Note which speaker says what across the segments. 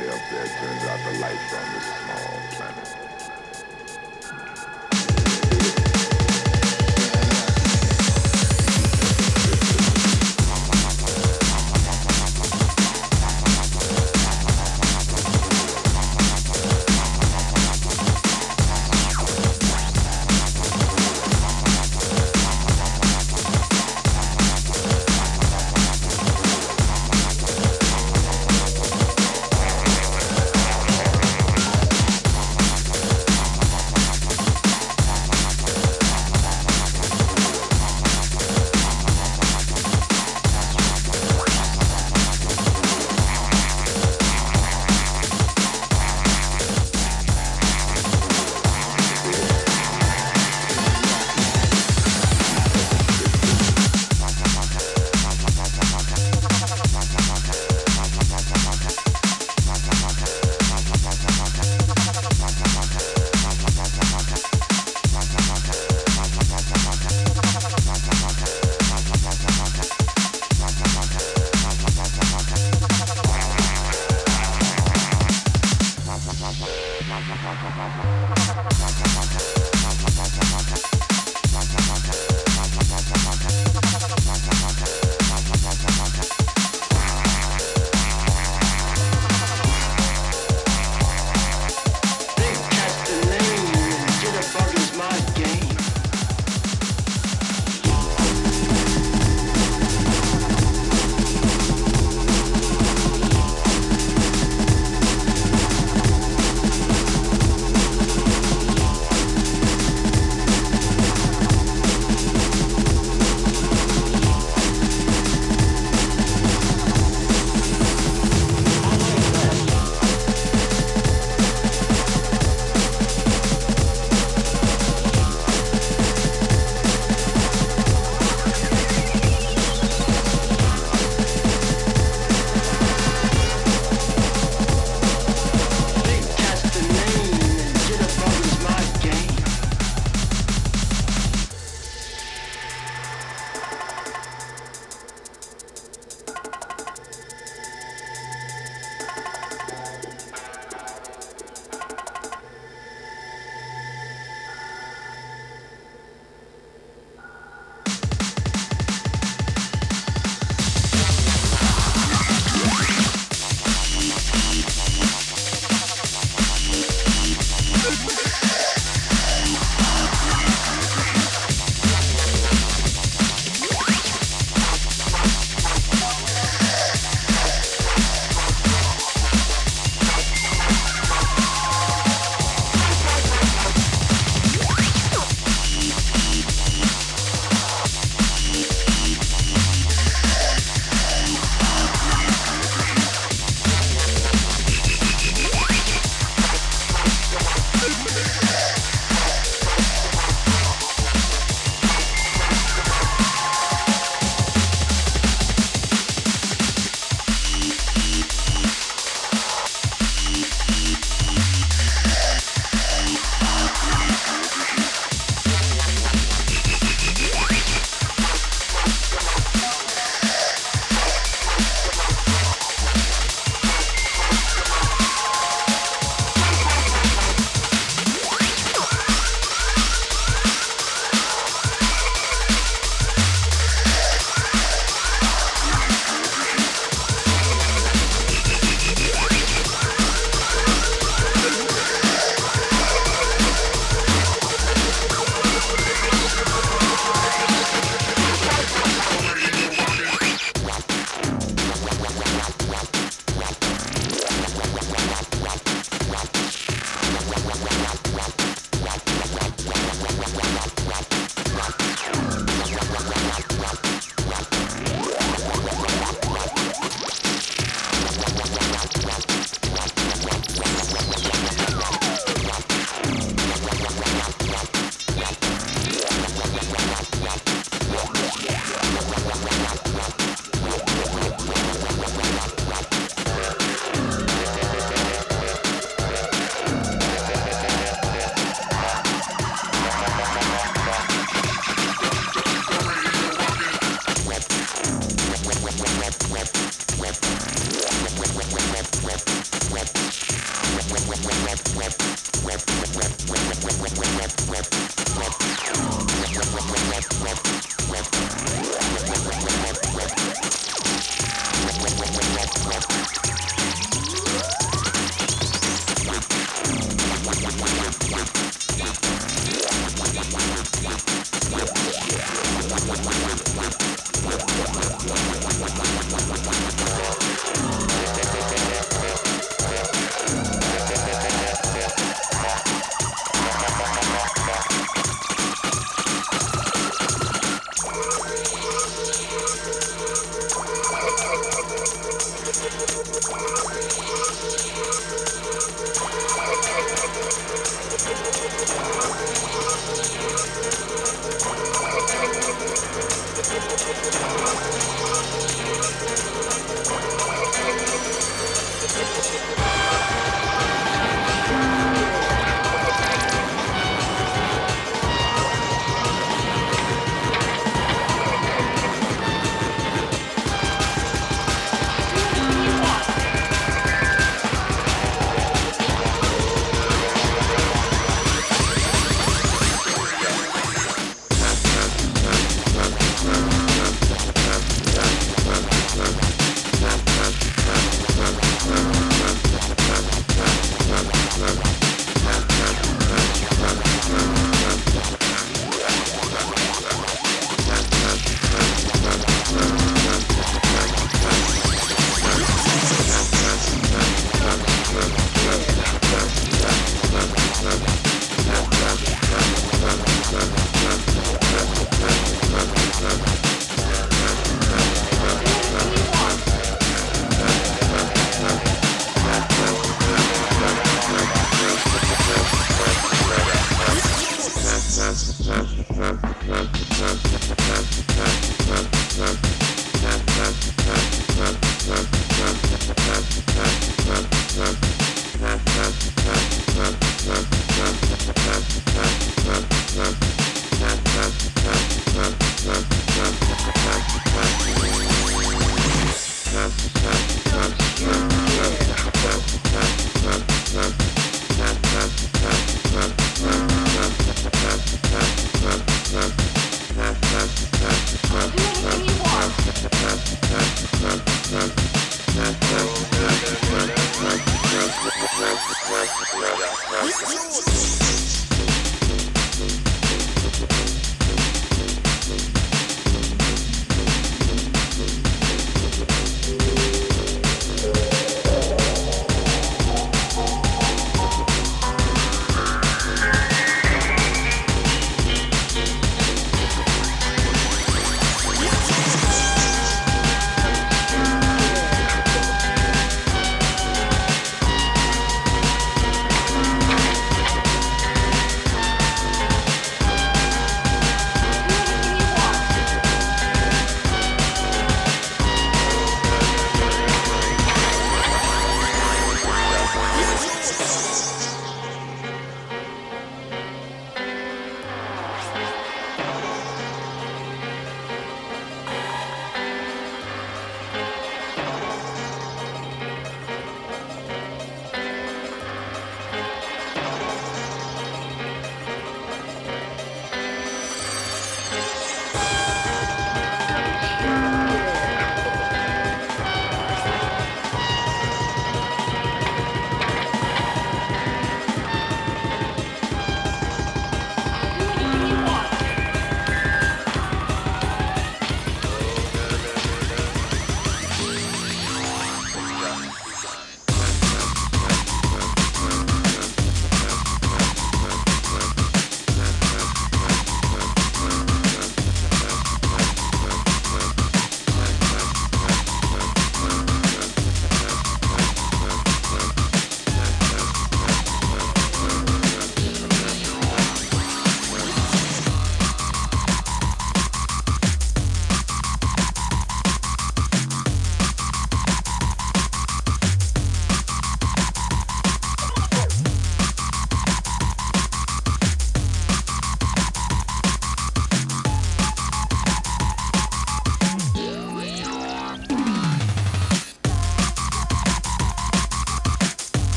Speaker 1: there turns out the light from this small planet.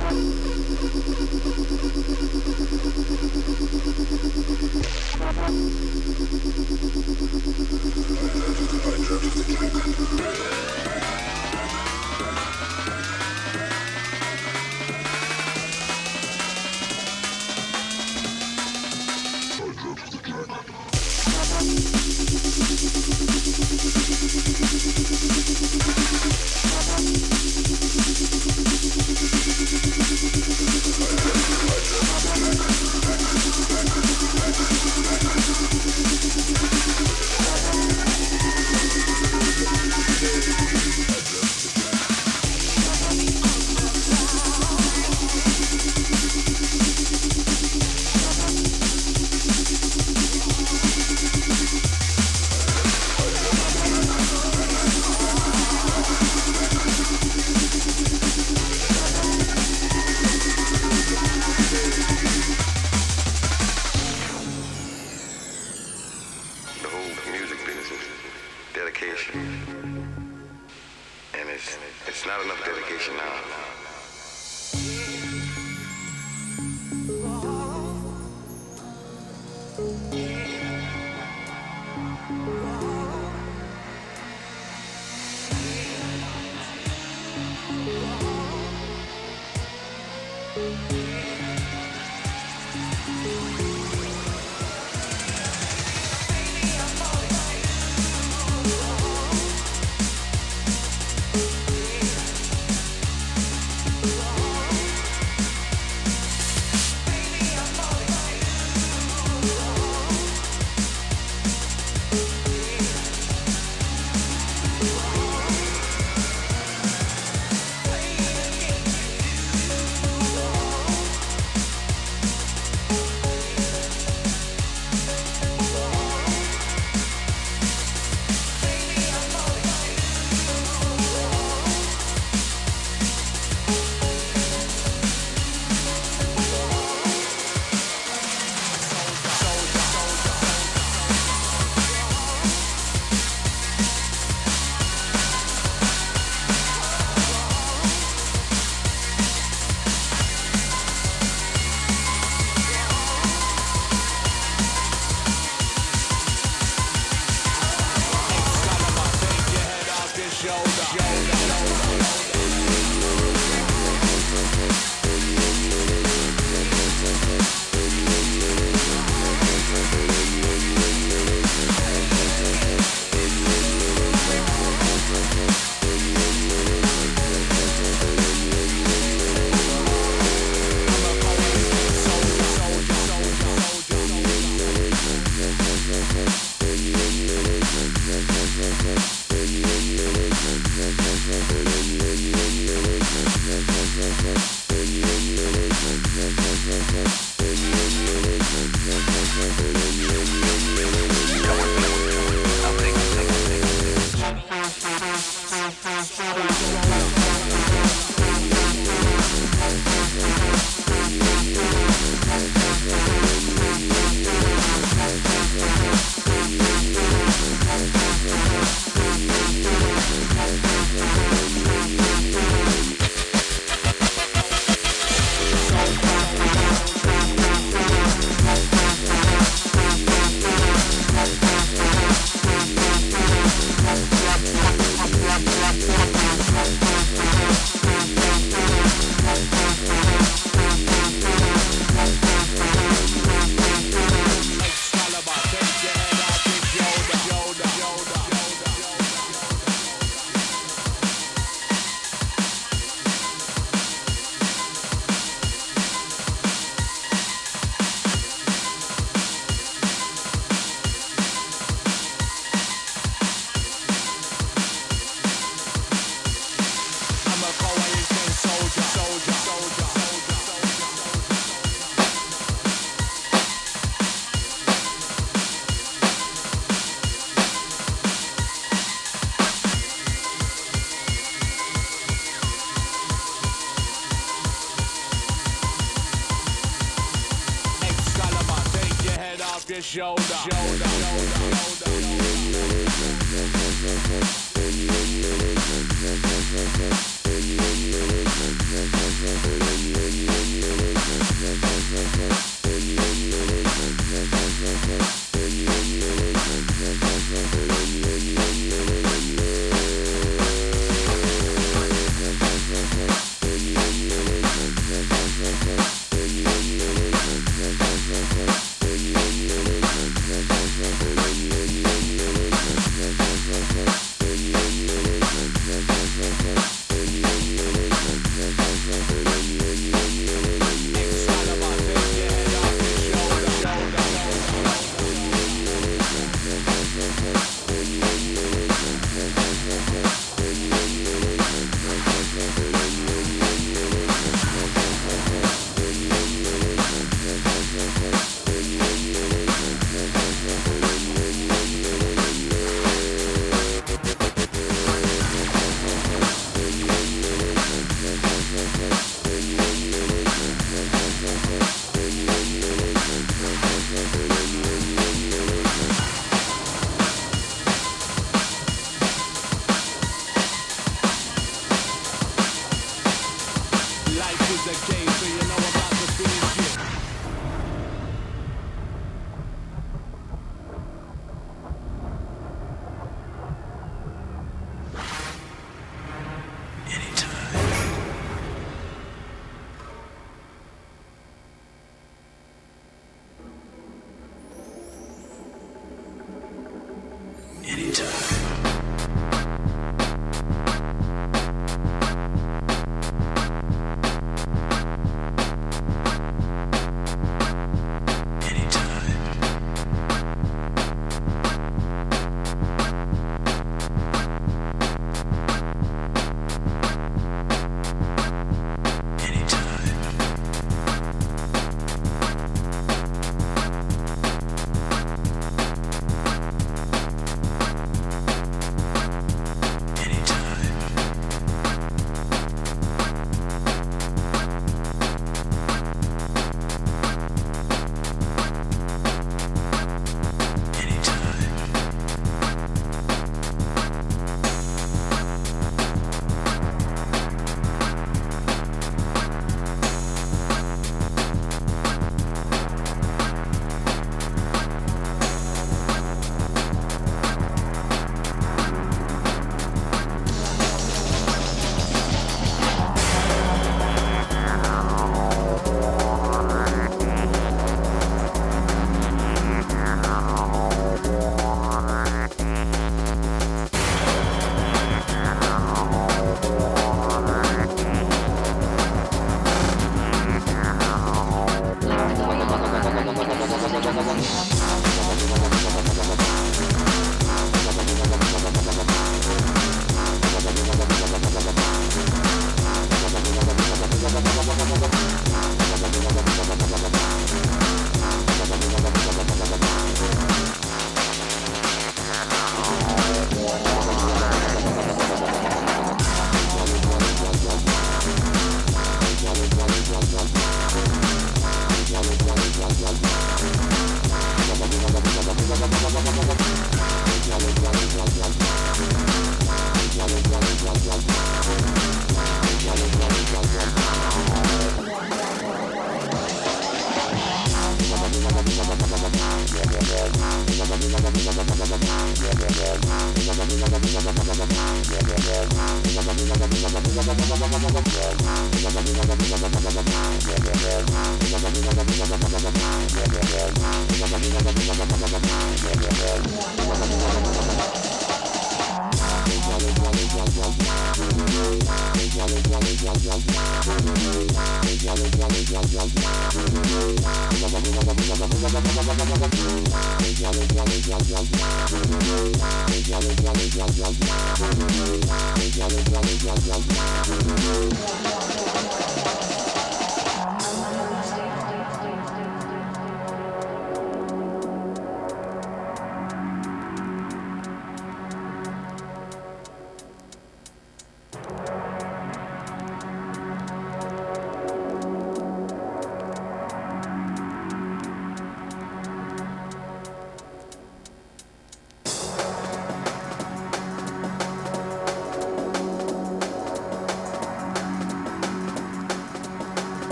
Speaker 2: Identity.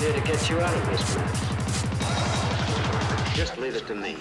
Speaker 2: here to get you out of this mess. Just leave it to me.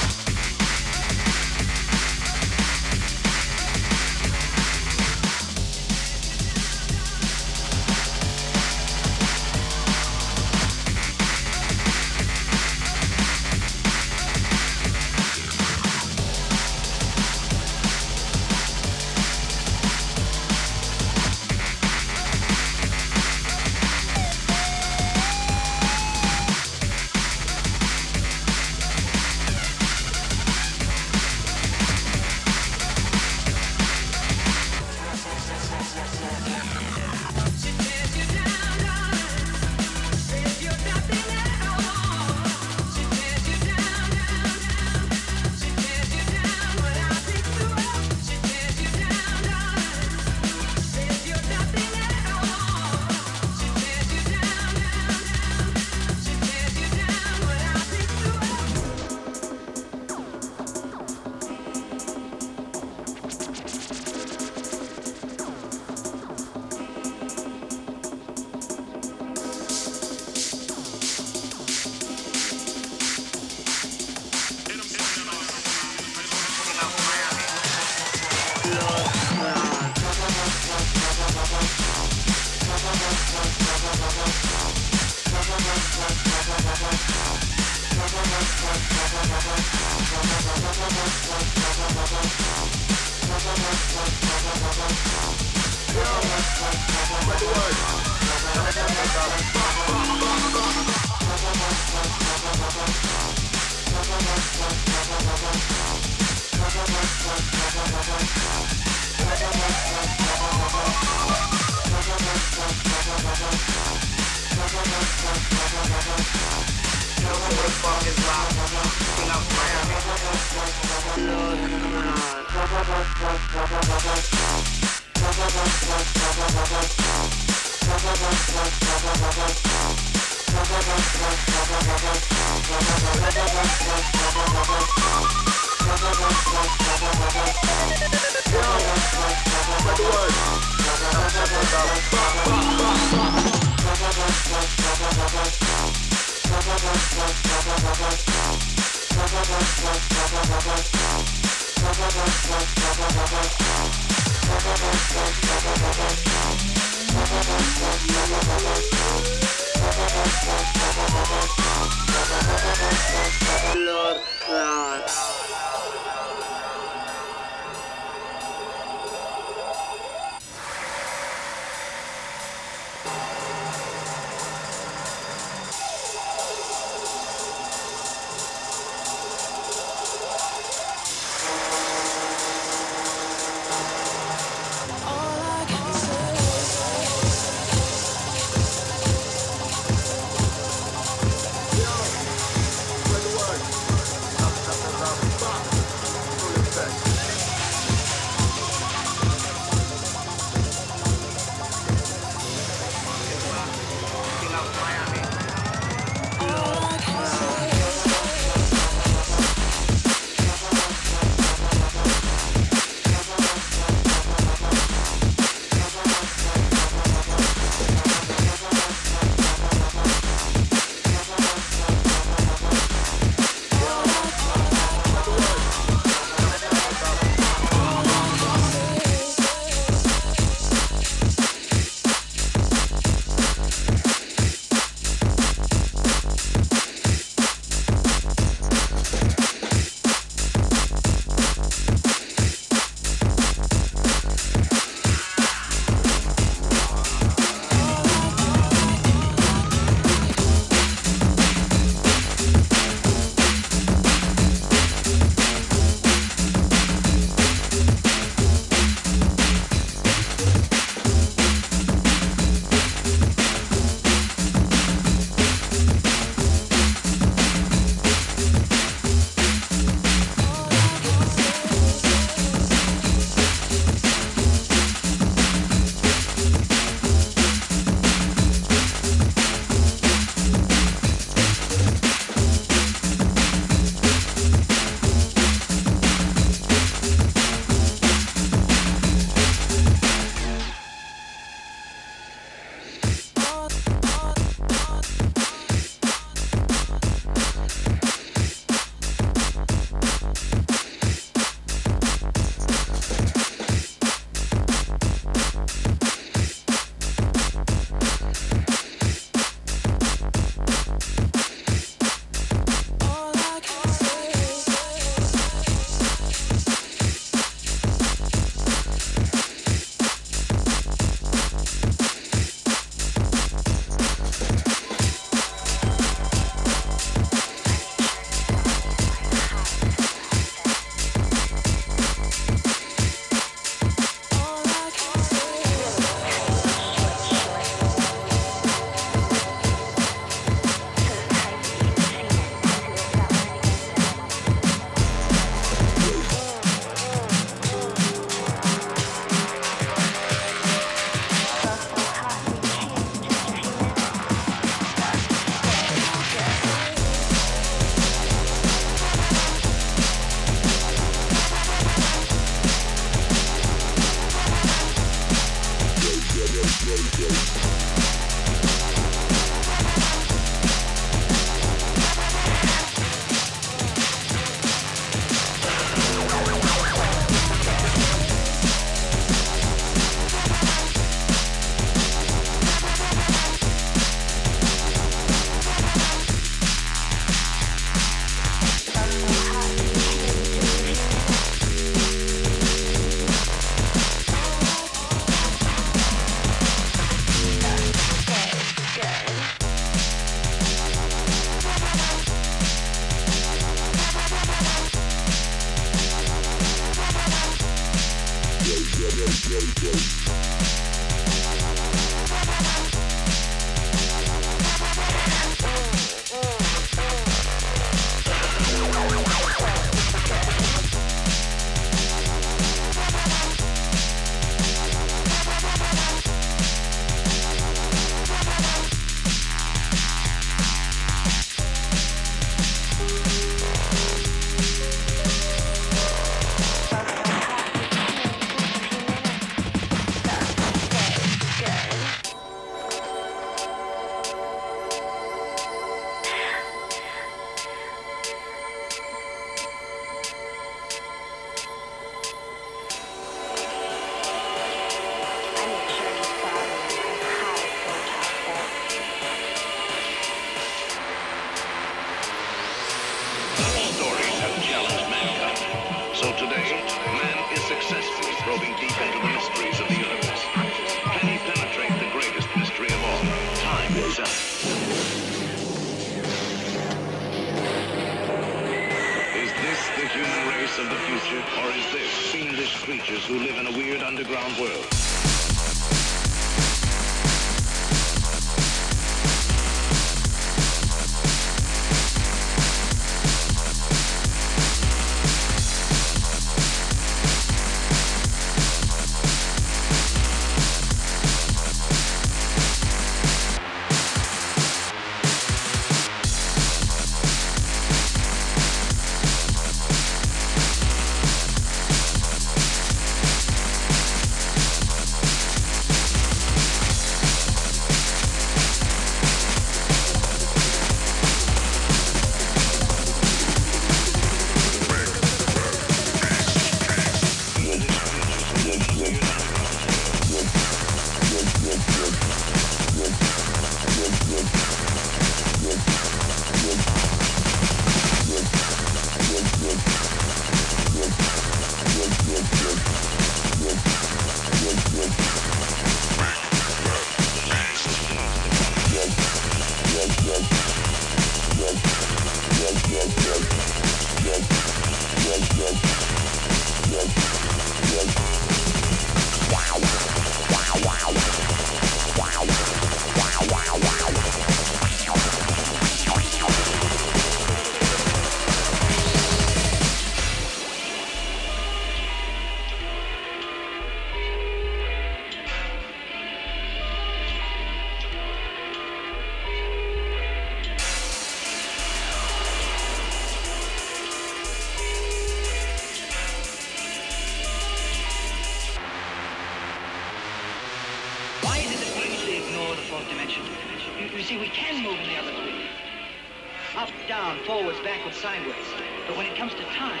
Speaker 2: sideways. But when it
Speaker 3: comes to time,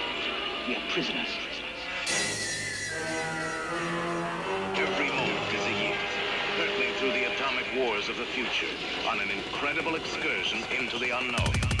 Speaker 3: we are prisoners. Every moment is a year, hurtling through the atomic wars of the future
Speaker 4: on an incredible excursion into the unknown.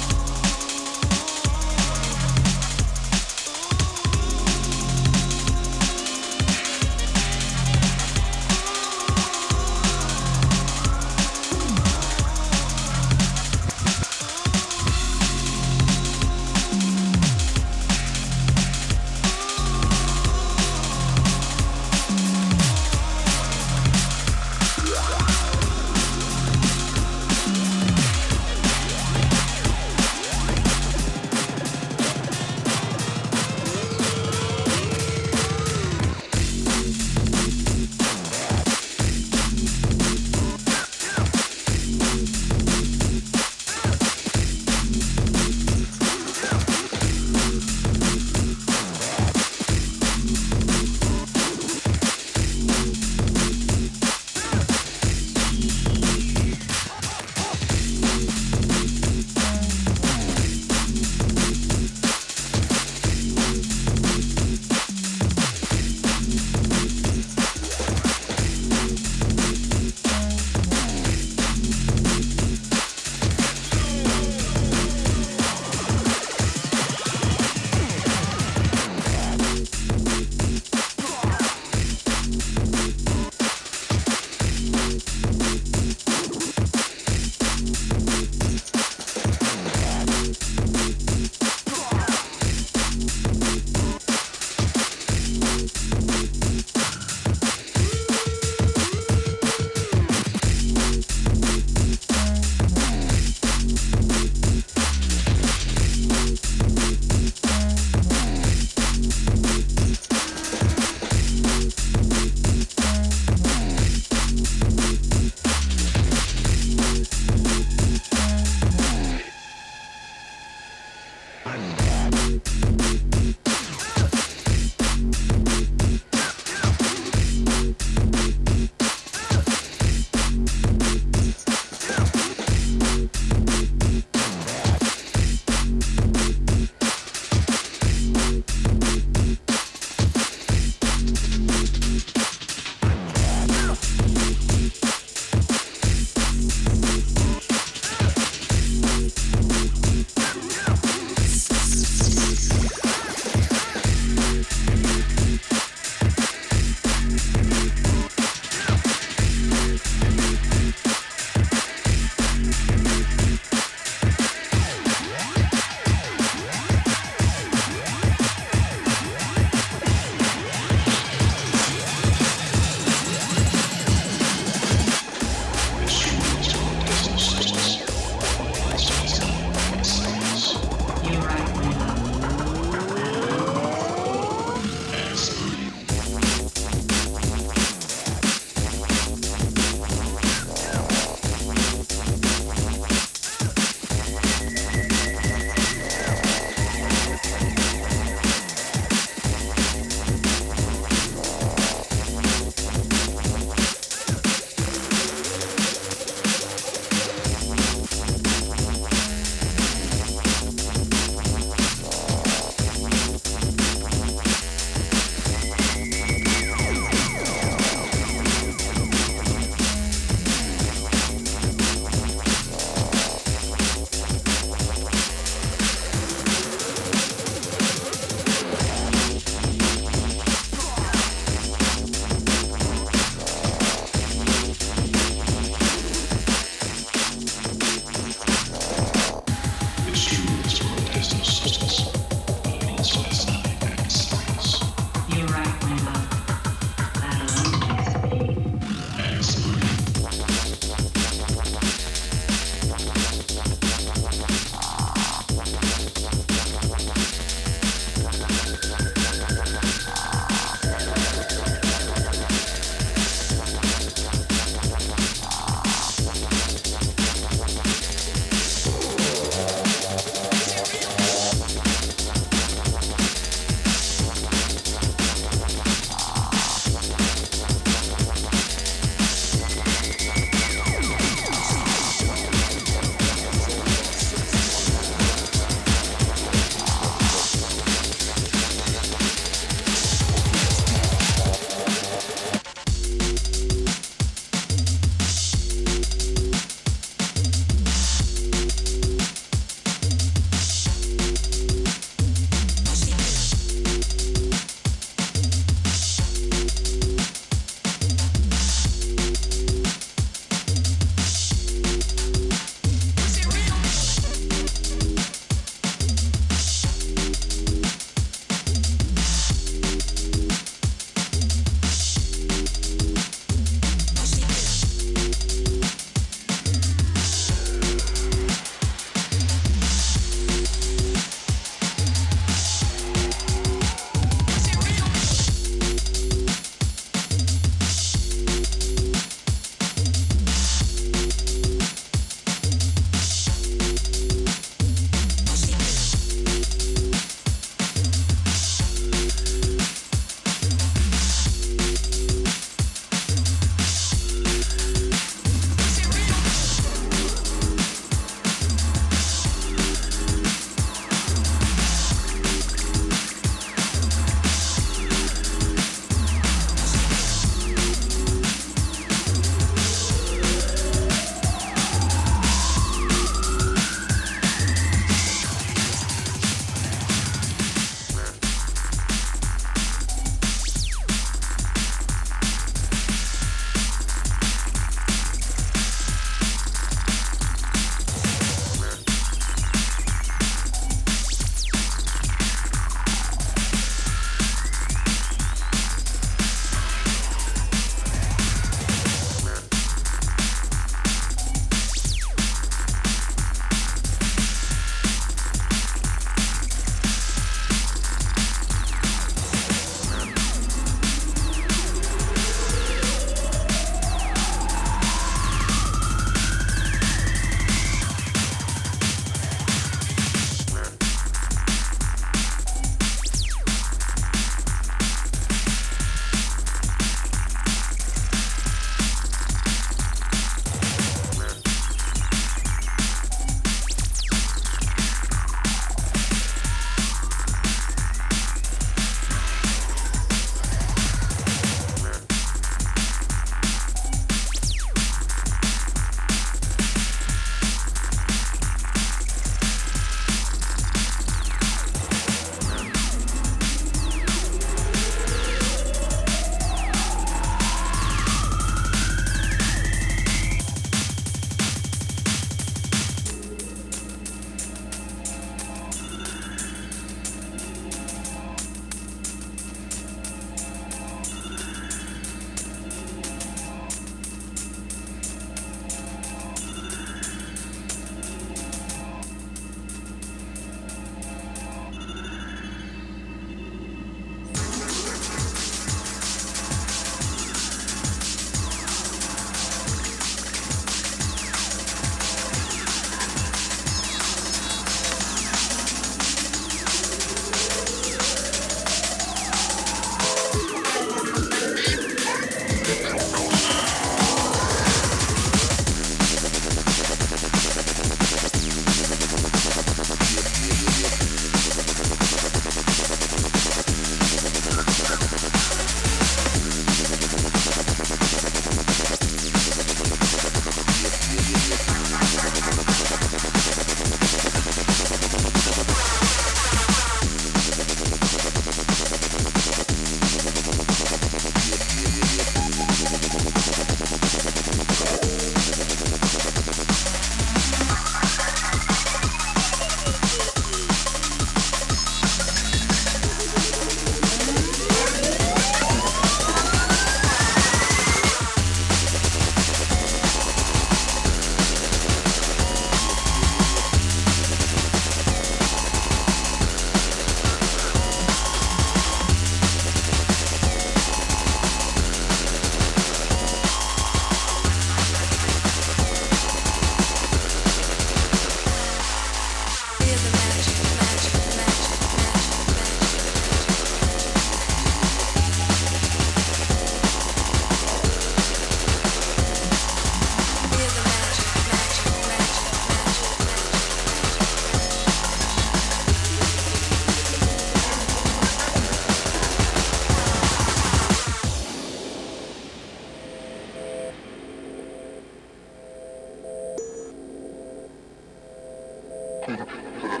Speaker 4: 그래서